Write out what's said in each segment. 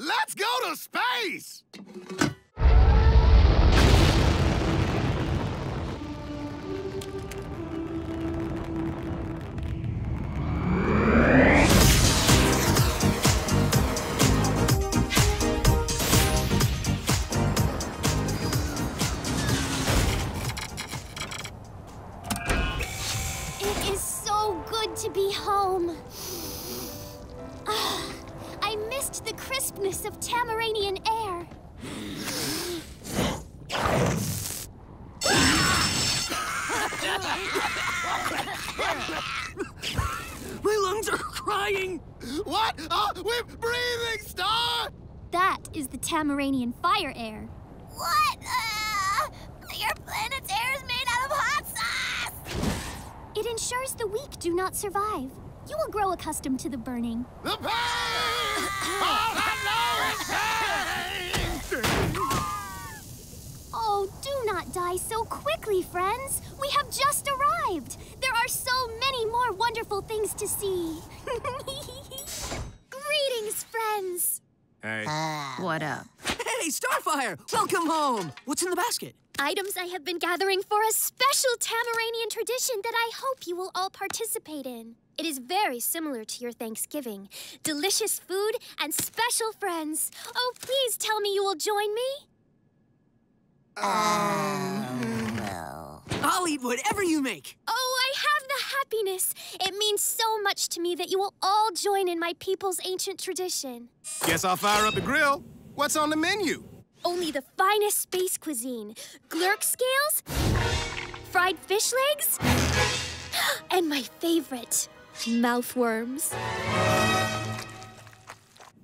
Let's go to space! Is the Tamaranian fire air. What? Uh, your planet's air is made out of hot sauce! It ensures the weak do not survive. You will grow accustomed to the burning. The pain! All I know is pain! Oh, do not die so quickly, friends. We have just arrived. There are so many more wonderful things to see. Greetings, friends. Hey. What up? Hey, Starfire! Welcome home! What's in the basket? Items I have been gathering for a special Tamaranian tradition that I hope you will all participate in. It is very similar to your Thanksgiving. Delicious food and special friends. Oh, please tell me you will join me. Um, I'll eat whatever you make. Oh, I have the happiness. It means so much to me that you will all join in my people's ancient tradition. Guess I'll fire up the grill. What's on the menu? Only the finest space cuisine. Glurk scales, fried fish legs, and my favorite, mouthworms.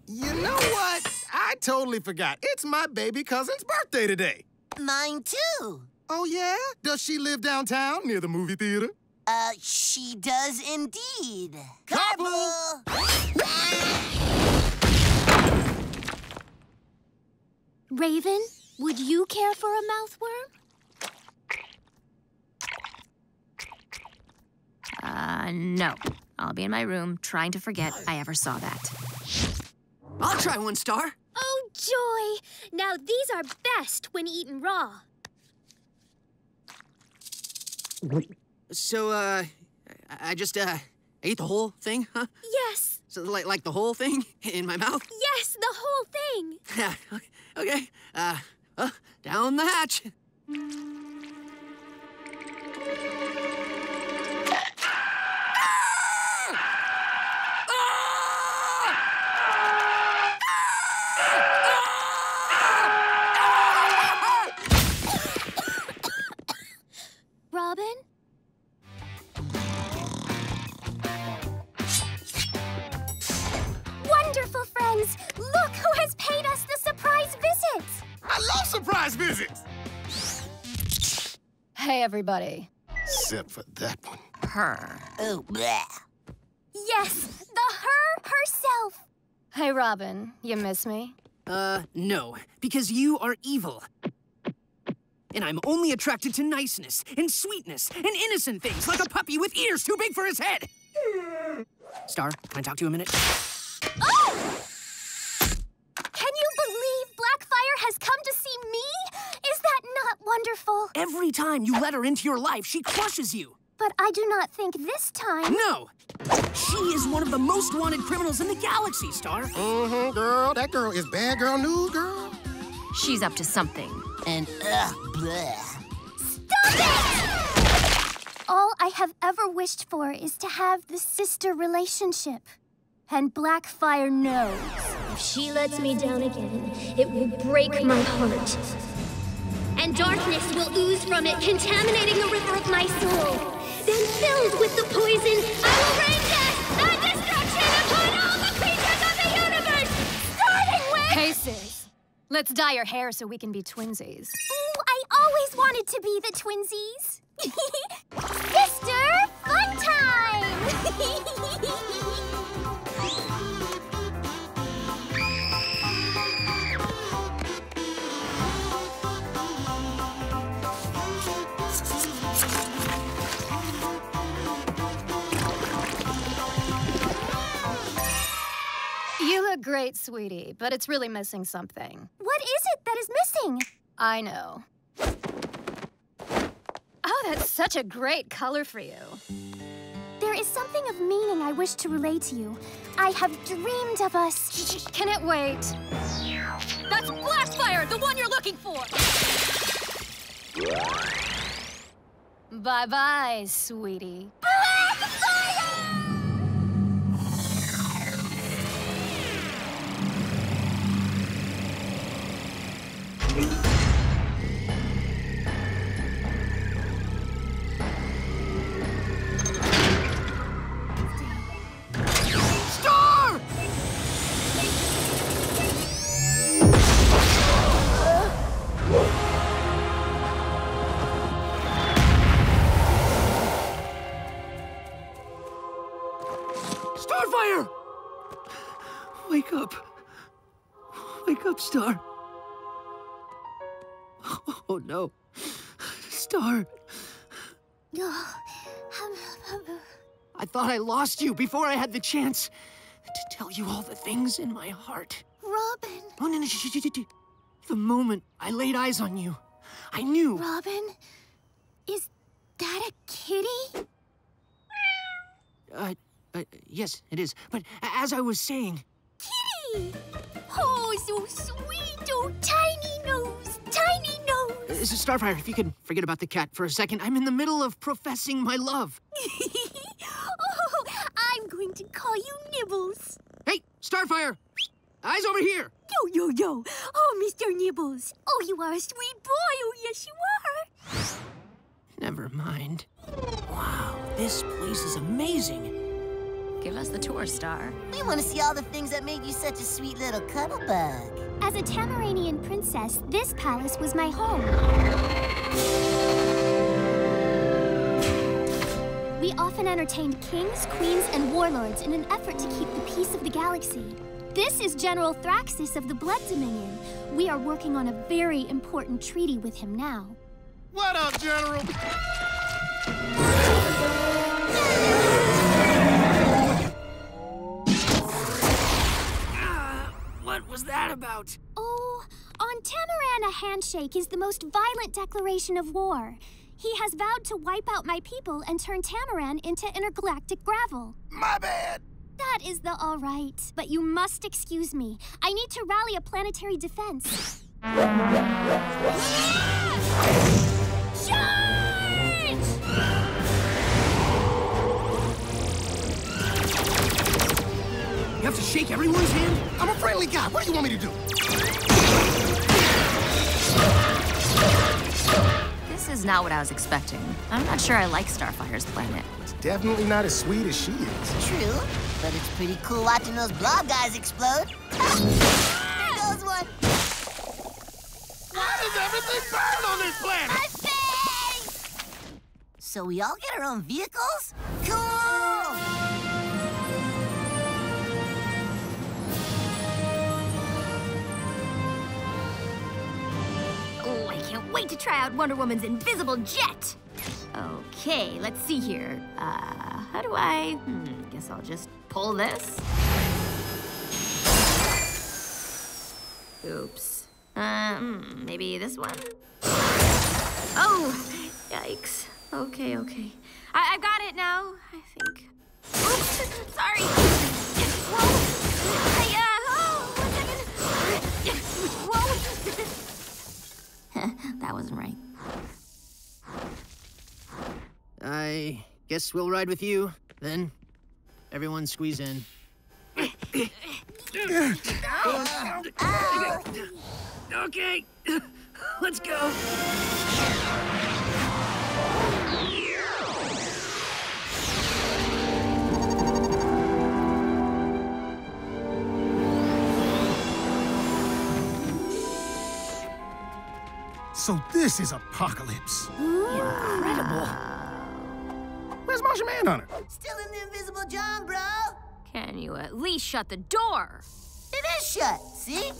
You know what? I totally forgot. It's my baby cousin's birthday today. Mine too. Oh, yeah? Does she live downtown near the movie theater? Uh, she does indeed. Carpool! Raven, would you care for a mouthworm? Uh, no. I'll be in my room trying to forget I ever saw that. I'll try one, Star. Oh, joy! Now these are best when eaten raw. So, uh, I- I just, uh, ate the whole thing, huh? Yes, So, like, like the whole thing in my mouth? yes, the whole thing. Yeah, okay. Uh, uh, down the hatch. Surprise visits! Hey, everybody. Except for that one. Her. Oh, bleh. Yes, the her herself! Hey, Robin. You miss me? Uh, no, because you are evil. And I'm only attracted to niceness and sweetness and innocent things like a puppy with ears too big for his head. Star, can I talk to you a minute? Every time you let her into your life, she crushes you. But I do not think this time. No! She is one of the most wanted criminals in the galaxy, Star. Mm-hmm, girl. That girl is bad girl news, girl. She's up to something. And ugh, bleh. Stop it! All I have ever wished for is to have the sister relationship. And Blackfire knows. If she lets me down again, it will break my heart. Darkness will ooze from it, contaminating the river of my soul. Then, filled with the poison, I will rain death and destruction upon all the creatures of the universe, starting with. Hey, sis. Let's dye your hair so we can be twinsies. Ooh, I always wanted to be the twinsies. Sister, fun time! Great, sweetie, but it's really missing something. What is it that is missing? I know. Oh, that's such a great color for you. There is something of meaning I wish to relay to you. I have dreamed of us. Can it wait? That's Blackfire, the one you're looking for! Bye-bye, sweetie. Starfire! Wake up. Wake up, Star. Oh no. Star. No. I thought I lost you before I had the chance to tell you all the things in my heart. Robin, Oh, no, no, shh, shh, shh. The moment I laid eyes on you, I knew. Robin, is that a kitty? Uh, uh, yes, it is. But a- as I was saying, Kitty! Oh, so sweet! Oh, tiny uh, nose. Starfire, if you could forget about the cat for a second, I'm in the middle of professing my love. oh, I'm going to call you Nibbles. Hey, Starfire! Eyes over here! Yo, yo, yo. Oh, Mr. Nibbles. Oh, you are a sweet boy. Oh, yes, you are. Never mind. Wow, this place is amazing. Give us the tour, Star. We want to see all the things that made you such a sweet little cuddle bug. As a Tamaranian princess, this palace was my home. We often entertained kings, queens, and warlords in an effort to keep the peace of the galaxy. This is General Thraxus of the Blood Dominion. We are working on a very important treaty with him now. What up, General? That about? Oh, on Tamaran, a handshake is the most violent declaration of war. He has vowed to wipe out my people and turn Tamaran into intergalactic gravel. My bad. That is the all right. But you must excuse me. I need to rally a planetary defense. You have to shake everyone's hand? I'm a friendly guy. What do you want me to do? This is not what I was expecting. I'm not sure I like Starfire's planet. It's definitely not as sweet as she is. True, but it's pretty cool watching those blob guys explode. there goes one. Why does everything burn on this planet? My face! So we all get our own vehicles? Cool! Can't wait to try out Wonder Woman's invisible jet. Okay, let's see here. Uh, how do I? Hmm, guess I'll just pull this. Oops. Um, maybe this one? Oh, yikes. Okay, okay. I, I've got it now, I think. Oops, sorry. Guess we'll ride with you, then. Everyone squeeze in. Okay, let's go. So this is Apokolips. Incredible. Where's Martian Manhunter? Still in the invisible John, bro. Can you at least shut the door? It is shut, see?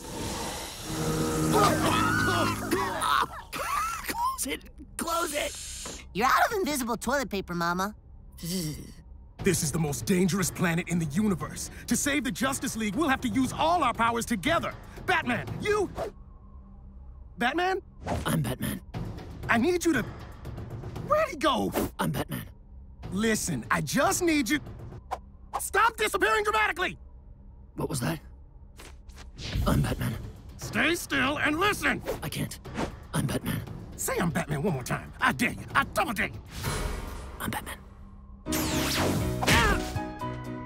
Close it! Close it! You're out of invisible toilet paper, Mama. This is the most dangerous planet in the universe. To save the Justice League, we'll have to use all our powers together. Batman, you... Batman? I'm Batman. I need you to... Where'd he go? I'm Batman. Listen, I just need you... Stop disappearing dramatically! What was that? I'm Batman. Stay still and listen! I can't. I'm Batman. Say I'm Batman one more time. I dare you. I double dare you. I'm Batman. Ah!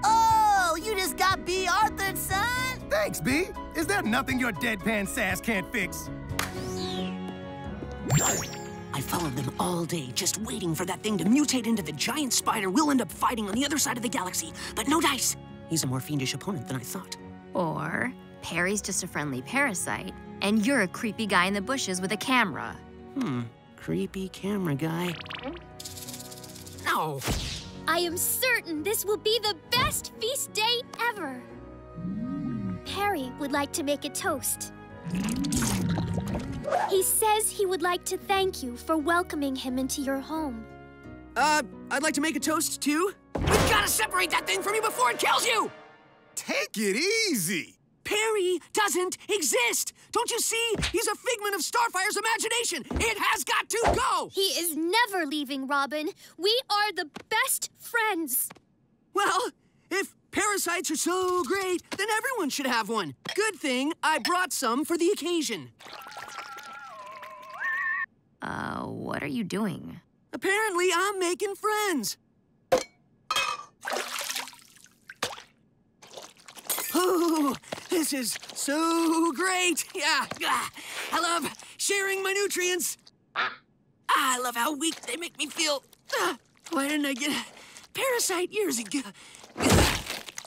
Oh, you just got B. Arthur, son? Thanks, B. Is there nothing your deadpan sass can't fix? I followed them all day, just waiting for that thing to mutate into the giant spider we'll end up fighting on the other side of the galaxy. But no dice. He's a more fiendish opponent than I thought. Or Perry's just a friendly parasite, and you're a creepy guy in the bushes with a camera. Hmm. Creepy camera guy. No! I am certain this will be the best feast day ever. Perry would like to make a toast. He says he would like to thank you for welcoming him into your home. Uh, I'd like to make a toast too. We've gotta separate that thing from you before it kills you! Take it easy. Perry doesn't exist! Don't you see? He's a figment of Starfire's imagination! It has got to go! He is never leaving, Robin. We are the best friends. Well, if parasites are so great, then everyone should have one. Good thing I brought some for the occasion. Uh, what are you doing? Apparently, I'm making friends. Oh, this is so great. Yeah, yeah. I love sharing my nutrients. Ah, I love how weak they make me feel. Ah, why didn't I get a parasite years ago?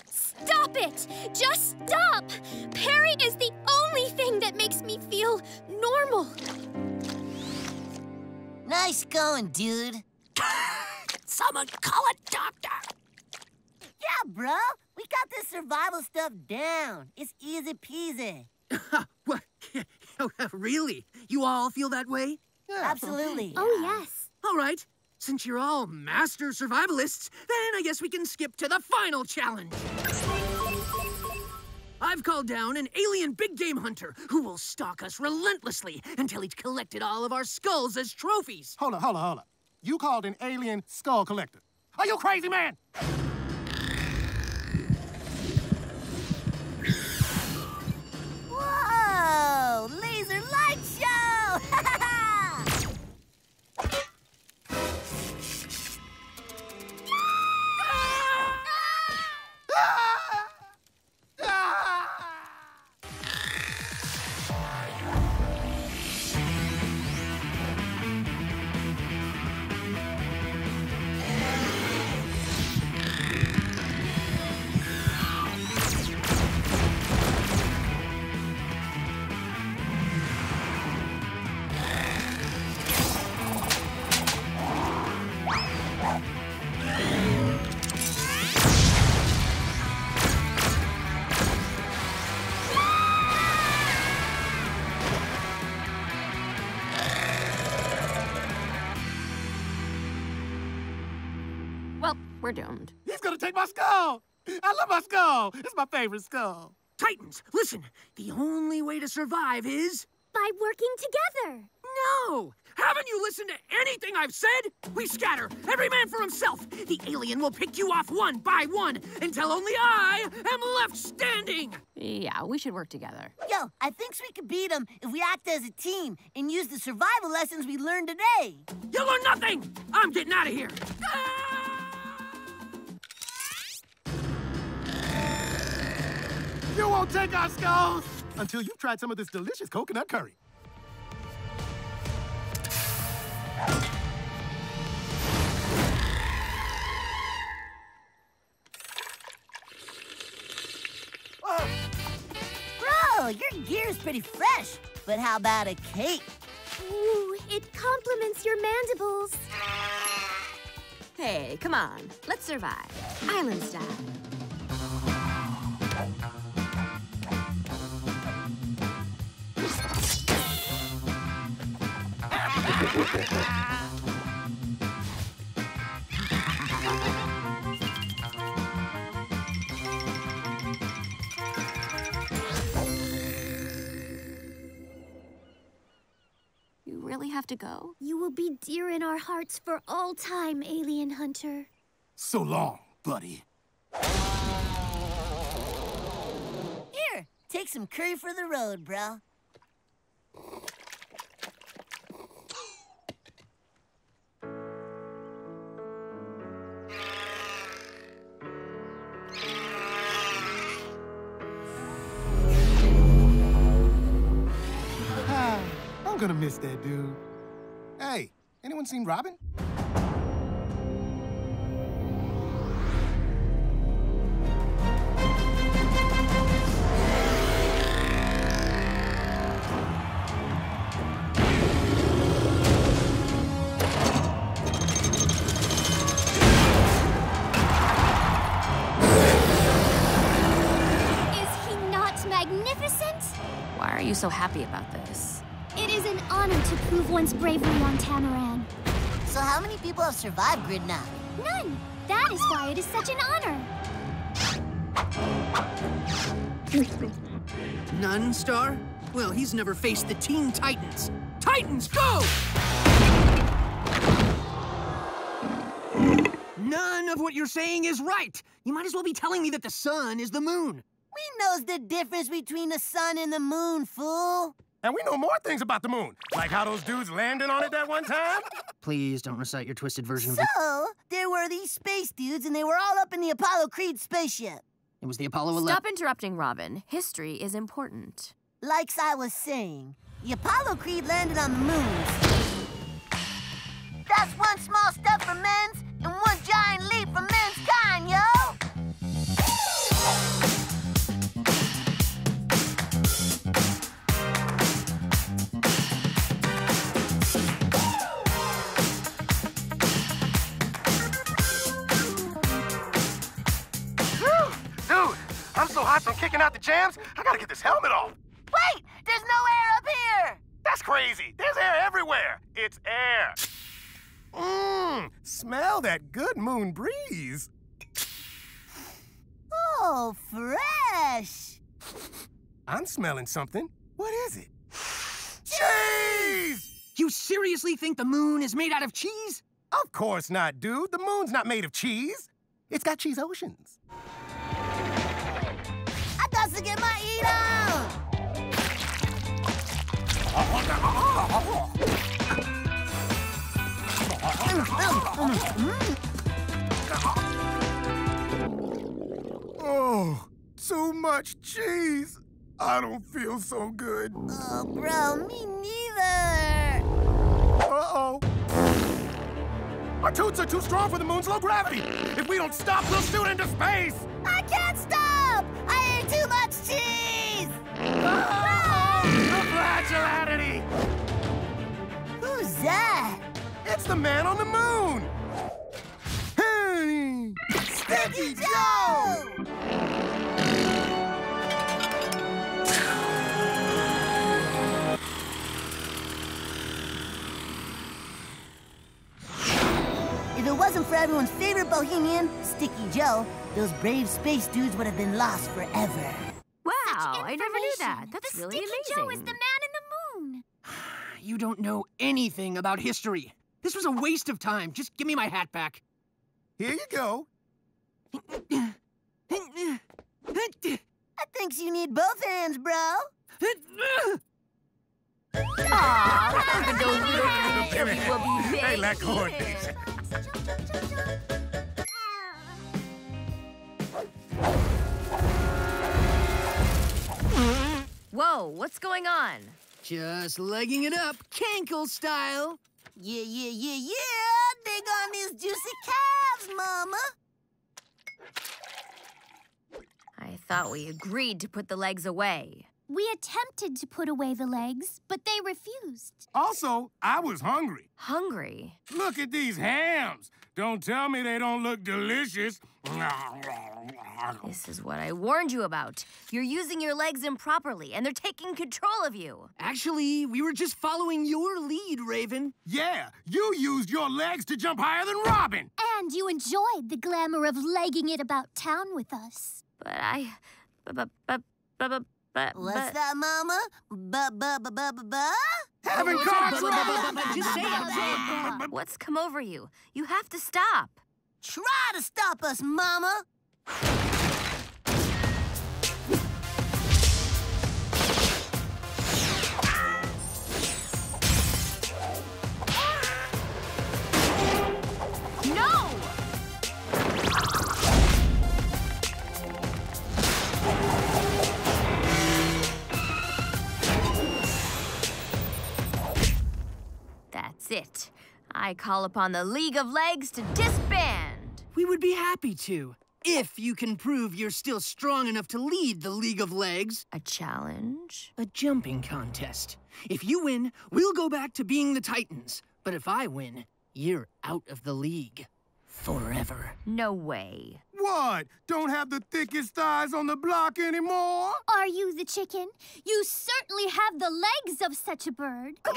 Stop it! Just stop! Perry is the only thing that makes me feel normal. Nice going, dude. Someone call a doctor. Yeah, bro. We got this survival stuff down. It's easy peasy. what? really? You all feel that way? Absolutely. Oh, yes. All right. Since you're all master survivalists, then I guess we can skip to the final challenge. I've called down an alien big game hunter who will stalk us relentlessly until he's collected all of our skulls as trophies. Hold on, hold on, hold on. You called an alien skull collector. Are you crazy, man? We're doomed. He's gonna take my skull. I love my skull. It's my favorite skull. Titans, listen. The only way to survive is. By working together. No! Haven't you listened to anything I've said? We scatter, every man for himself. The alien will pick you off one by one until only I am left standing. Yeah, we should work together. Yo, I think we could beat them if we act as a team and use the survival lessons we learned today. You learn nothing! I'm getting out of here. Ah! You won't take our skulls until you've tried some of this delicious coconut curry. Bro, your gear's pretty fresh. But how about a cake? Ooh, it complements your mandibles. Hey, come on. Let's survive. Island style. You really have to go? You will be dear in our hearts for all time, Alien Hunter. So long, buddy. Here, take some curry for the road, bro. Miss that dude. Hey, anyone seen Robin? Is he not magnificent? Why are you so happy about to one's bravery on Tamaran. So how many people have survived Gridnock? None. That is why it is such an honor. None, Star? Well, he's never faced the Teen Titans. Titans, go! None of what you're saying is right. You might as well be telling me that the sun is the moon. We knows the difference between the sun and the moon, fool. And we know more things about the moon, like how those dudes landed on it that one time. Please don't recite your twisted version of So, it. there were these space dudes, and they were all up in the Apollo Creed spaceship. It was the Apollo 11. Stop interrupting, Robin. History is important. Like I was saying, the Apollo Creed landed on the moon. That's one small step for men's and one giant leap for mankind, so hot from kicking out the jams, I gotta get this helmet off. Wait, there's no air up here! That's crazy. There's air everywhere. It's air. Mmm, smell that good moon breeze. Oh, fresh! I'm smelling something. What is it? Cheese! You seriously think the moon is made out of cheese? Of course not, dude. The moon's not made of cheese. It's got cheese oceans. Oh, too much cheese. I don't feel so good. Oh, bro, me neither! Uh-oh. Our toots are too strong for the moon's low gravity. If we don't stop, we'll shoot into space. I can't stop! I ate too much cheese! The flatulentity. Who's that? It's the man on the moon. Hey. Sticky Joe! If it wasn't for everyone's favorite bohemian, Sticky Joe, those brave space dudes would have been lost forever. Wow, I never knew that. That's the really Sticky amazing. Joe is the man in the moon. You don't know anything about history. This was a waste of time. Just give me my hat back. Here you go. I think you need both hands, bro. Aw, look at those little hands. will be Hey, big. let go of this. Whoa, what's going on? Just legging it up, Cankle style. Yeah, yeah, yeah, yeah! Dig on these juicy calves, mama! I thought we agreed to put the legs away. We attempted to put away the legs, but they refused. Also, I was hungry. Hungry? Look at these hams. Don't tell me they don't look delicious. This is what I warned you about. You're using your legs improperly, and they're taking control of you. Actually, we were just following your lead, Raven. Yeah, you used your legs to jump higher than Robin. And you enjoyed the glamour of legging it about town with us. But I. But, but, but, but, but, but, What's that, mama? Ba ba ba ba ba ba? Having carbs! Just say it. What's come over you? You have to stop. Try to stop us, Mama! I call upon the League of Legs to disband. We would be happy to, if you can prove you're still strong enough to lead the League of Legs. A challenge? A jumping contest. If you win, we'll go back to being the Titans. But if I win, you're out of the league. Forever. No way. What? Don't have the thickest thighs on the block anymore? Are you the chicken? You certainly have the legs of such a bird.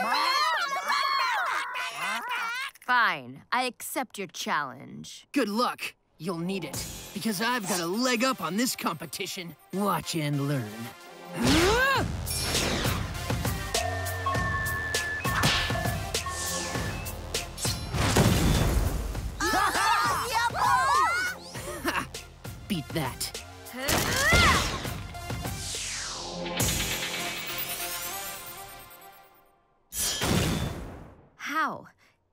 Fine. I accept your challenge. Good luck. You'll need it, because I've got a leg up on this competition. Watch and learn. Ah! Ha! Beat that.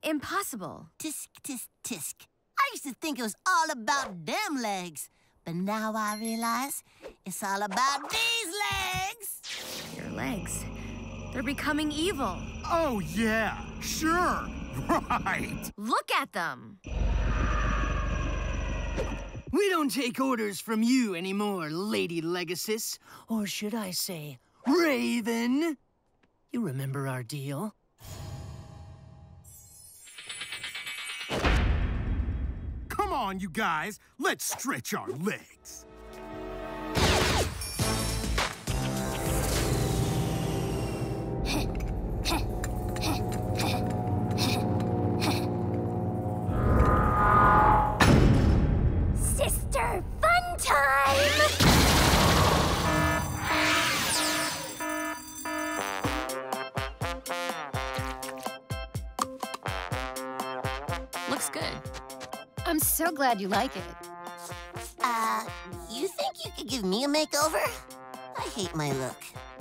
Impossible. Tisk, tisk, tisk. I used to think it was all about them legs. But now I realize it's all about these legs. Your legs. They're becoming evil. Oh, yeah, sure. Right. Look at them. We don't take orders from you anymore, Lady Legasus. Or should I say, Raven? You remember our deal? Come on, you guys. Let's stretch our legs. I'm so glad you like it. Uh, you think you could give me a makeover? I hate my look.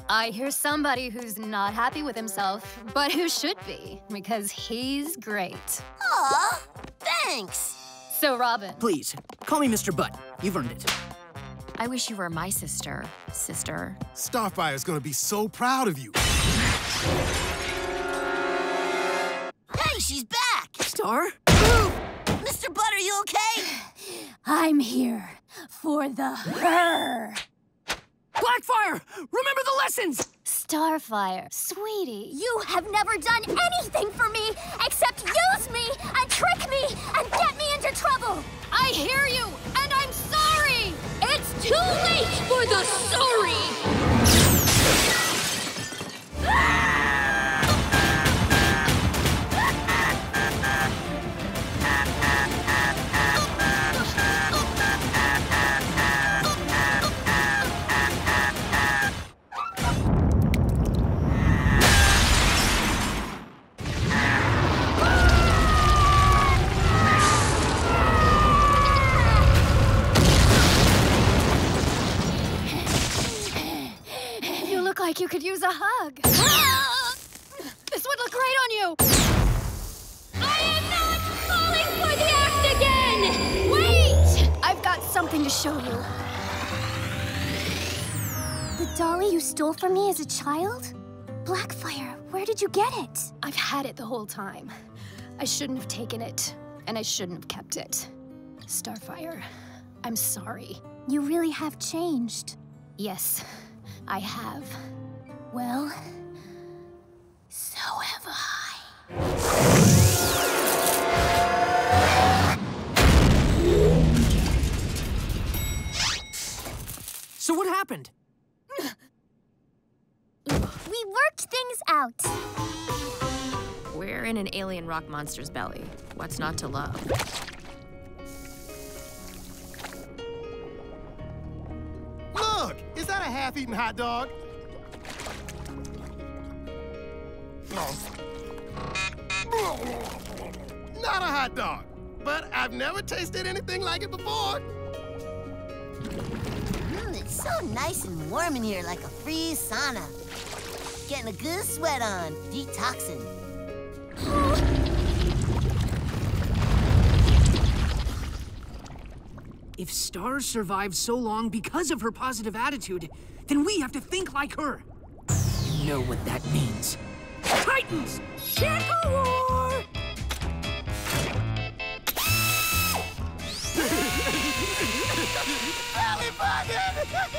I hear somebody who's not happy with himself, but who should be, because he's great. Aw, thanks. So, Robin, Please, call me Mr. Butt. You've earned it. I wish you were my sister, sister. Starfire's gonna be so proud of you. Hey, she's back. Star? Mr. Butt, are you okay? I'm here for the her. Blackfire! Remember the lessons! Starfire, sweetie, you have never done anything for me except use me and trick me and get me into trouble. I hear you, and I'm sorry! It's too late for the sorry! You like you could use a hug. this would look great on you. I am not falling for the act again! Wait! I've got something to show you. The dolly you stole from me as a child? Blackfire, where did you get it? I've had it the whole time. I shouldn't have taken it, and I shouldn't have kept it. Starfire, I'm sorry. You really have changed. Yes, I have. Well, so have I. So what happened? We worked things out. We're in an alien rock monster's belly. What's not to love? Look, is that a half-eaten hot dog? Not a hot dog, but I've never tasted anything like it before. Mm, it's so nice and warm in here, like a free sauna. Getting a good sweat on, detoxing. If Stars survived so long because of her positive attitude, then we have to think like her. You know what that means. Titans! War! Belly We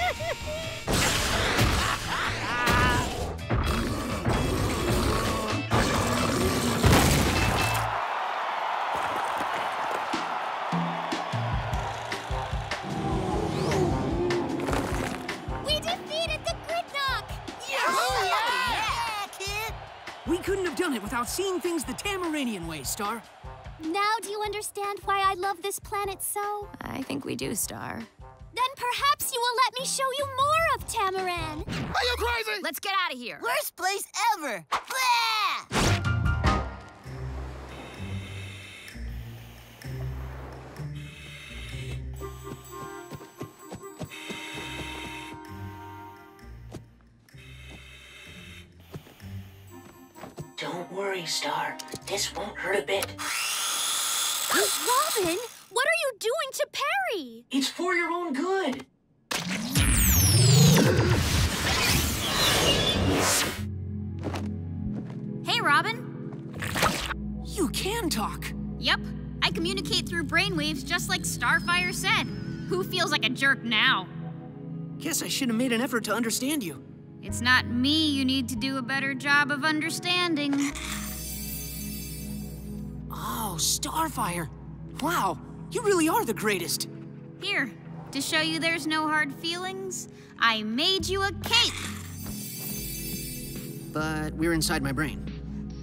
couldn't have done it without seeing things the Tamaranian way, Star. Now do you understand why I love this planet so? I think we do, Star. Then perhaps you will let me show you more of Tamaran. Are you crazy? Let's get out of here. Worst place ever! Blah! Don't worry, Star. This won't hurt a bit. Robin, what are you doing to Perry? It's for your own good. Hey, Robin. You can talk. Yep, I communicate through brainwaves just like Starfire said. Who feels like a jerk now? Guess I should have made an effort to understand you. It's not me you need to do a better job of understanding. Oh, Starfire. Wow, you really are the greatest. Here, to show you there's no hard feelings, I made you a cape. But we're inside my brain.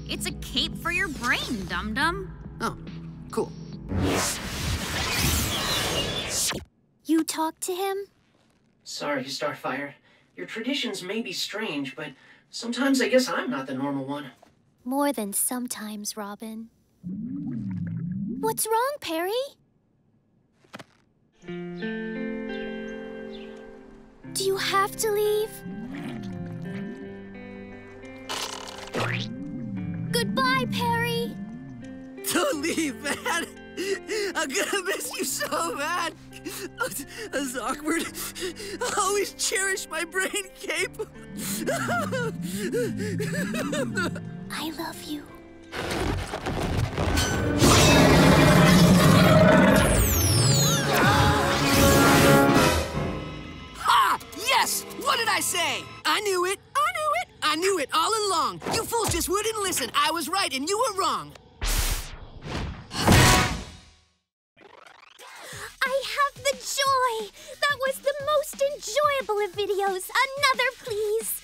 It's a cape for your brain, dum dum. Oh, cool. You talked to him? Sorry, Starfire. Your traditions may be strange, but sometimes I guess I'm not the normal one. More than sometimes, Robin. What's wrong, Perry? Do you have to leave? Goodbye, Perry. Don't leave, man. I'm gonna miss you so bad. That's awkward. I'll always cherish my brain cape. I love you. ha! Yes! What did I say? I knew it. I knew it. I knew it all along. You fools just wouldn't listen. I was right and you were wrong. That was the most enjoyable of videos. Another, please.